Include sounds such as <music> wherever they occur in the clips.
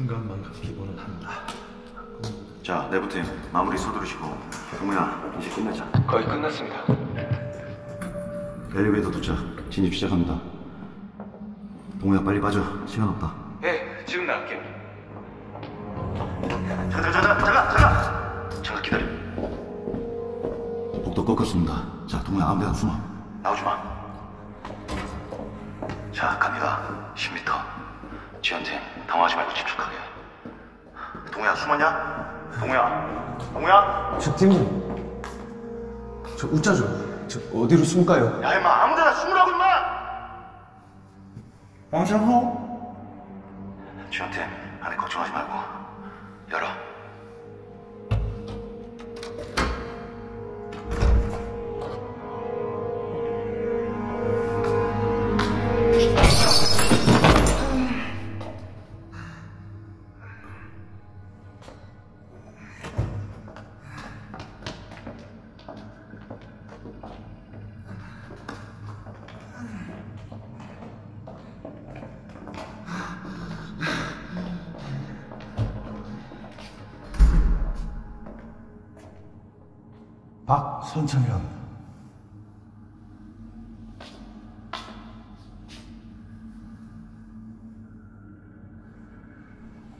중간만 갚기고는 한다. 자, 내부팀 마무리 서두르시고 동우야, 이제 끝내자. 거의 끝났습니다. 엘리베이터 도착. 진입 시작합니다. 동우야, 빨리 빠져. 시간 없다. 예, 지금 나갈게요. 잠깐, 잠깐, 잠깐, 잠깐! 잠깐 기다려. 복도 꺾었습니다. 자, 동우야, 아무 데나 숨어. 나오지 마. 자, 갑니다. 10m. 지원팀, 당황하지 말고 집중하게. 동우야, 숨었냐? 동우야, 동우야? 저 팀장 저 웃자죠 저 어디로 숨을까요? 야, 임마, 아무 데나 숨으라고, 임마! 왕창호 지원팀, 안에 걱정하지 말고. 열어.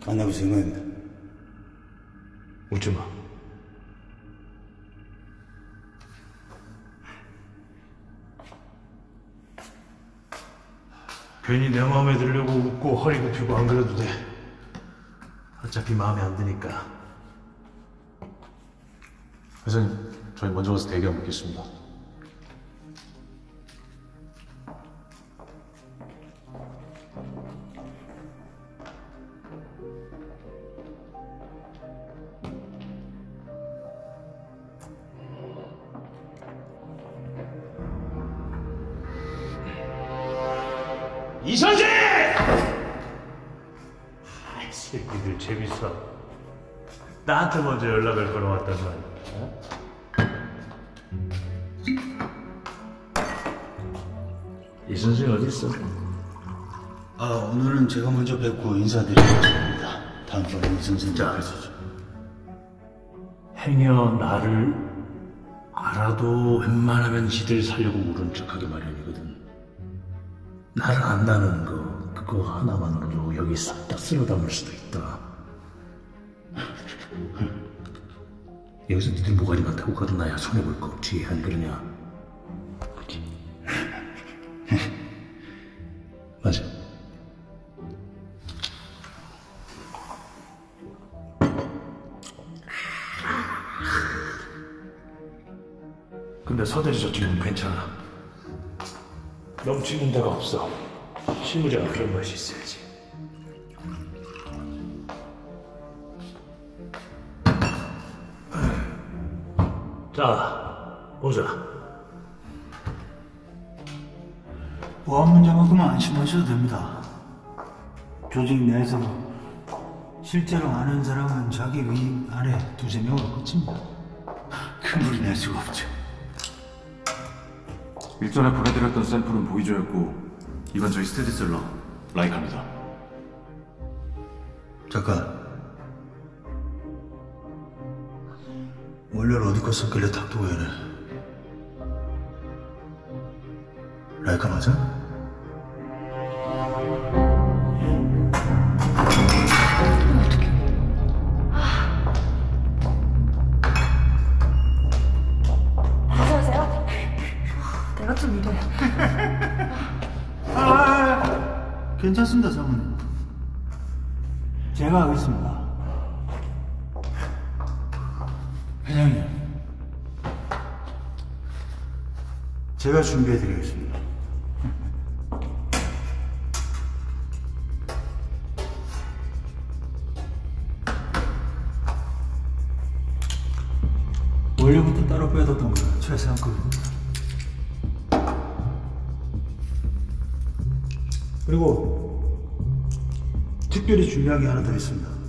만나볼 생각입니다 웃지 마. 괜히 내 마음에 들려고 웃고 허리 굽히고 안 그래도 돼. 어차피 마음에 안 드니까. 회장님, 저희 먼저 가서 대기 한번 겠습니다 이선재! 이 새끼들 재밌어. 나한테 먼저 연락을 걸어왔단 말이야. 어? 이 선생 어디 있어? 아 오늘은 제가 먼저 뵙고 인사드리겠습니다 다음번에 이 선생님 자. 뵙시죠 행여 나를 알아도 웬만하면 지들 살려고 모른 척하기 마련이거든. 나를 안다는 거 그거 하나만으로도 여기 싹 다 쓸어 담을 수도 있다. 여기서 니들 모가지만 타고 가도 나야 손해볼 거 없지 안 그러냐? <laughs> 맞아. 근데 서대지 저쪽은 괜찮아. 넘치는 데가 없어. 실무자가 그런 맛이 있어야지. 자, 보자. 보안 문제만큼은 안심하셔도 됩니다 조직 내에서 실제로 아는 사람은 자기 위 아래 두세 명으로 끝입니다 큰 무리 낼 수가 없죠 일전에 보내드렸던 샘플은 보이저였고 이건 저희 스테디셀러 라이카입니다. 잠깐 원래는 어디 거 썼길래 탁도연을 라이카 맞아? 괜찮으세요? 내가 좀 이래. 아, 괜찮습니다, 사모님. 제가 하겠습니다. 회장님, 제가 준비해드리겠습니다. 원래부터 따로 빼뒀던 거 최상급입니다. 그리고 특별히 중요한 게 하나 더 있습니다.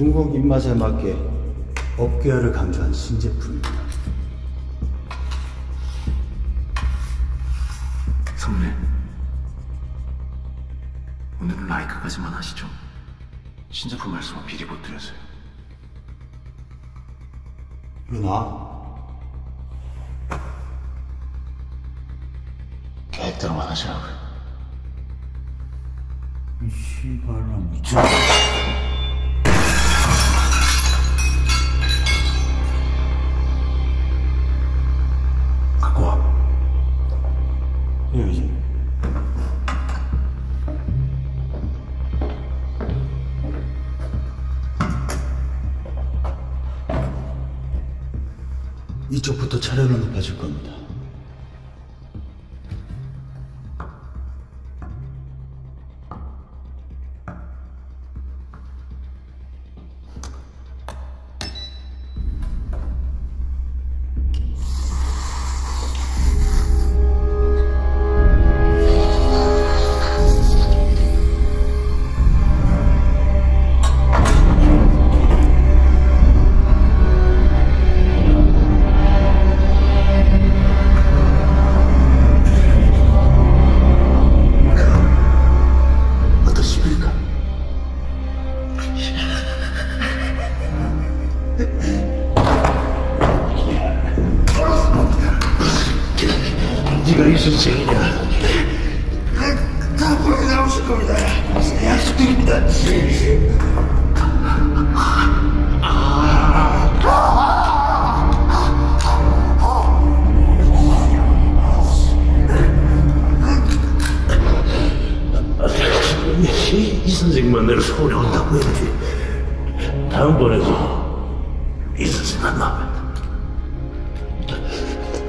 중국 입맛에 맞게 업계열을 강조한 신제품입니다. 선배. 오늘은 라이크까지만 하시죠. 신자품 말씀은 미리 못 드려서요. 일어나. 계획대로만 하시라고요. 이 씨발놈 미쳐. 여기지. 이쪽부터 차례를 높아질 겁니다. 네가 이 선생이냐? 다 보내 나오실 겁니다. 약속드립니다. 이, 이 선생만 내가 서울에 온다고 해야지. 다음번에도 이 선생 안 나오면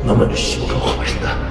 너만 씹으라고 말인다.